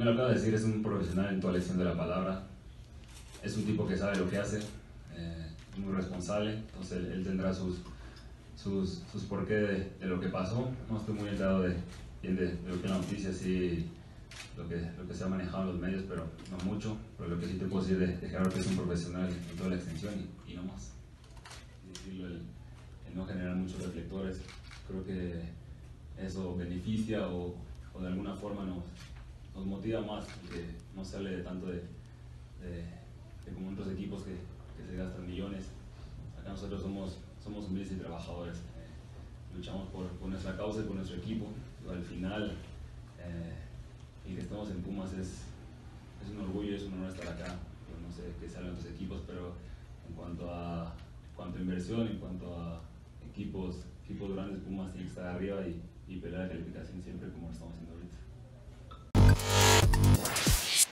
me lo acabo de decir, es un profesional en toda lección de la palabra. Es un tipo que sabe lo que hace, eh, muy responsable, entonces él, tendrá sus, sus, sus porqué de, lo que pasó. No estoy muy enterado de, de, lo que la noticia, sí, lo que, lo que se ha manejado en los medios, pero no mucho. Pero lo que sí te puedo decir de, de Gerardo que es un profesional en toda la extensión y, y no más. Decirlo, el, el no generar muchos reflectores, creo que eso beneficia o, o de alguna forma nos, motiva más, que no se hable de tanto de, de, como otros equipos que, se gastan millones. Acá nosotros somos, somos humildes y trabajadores. Eh, luchamos por, nuestra causa y por nuestro equipo. Al final, eh, el que estemos en Pumas es, es un orgullo, es un honor estar acá. No sé qué salen otros equipos, pero en cuanto a, cuanto inversión, en cuanto a equipos, equipos grandes, Pumas tiene que estar arriba y, y pelear la calificación siempre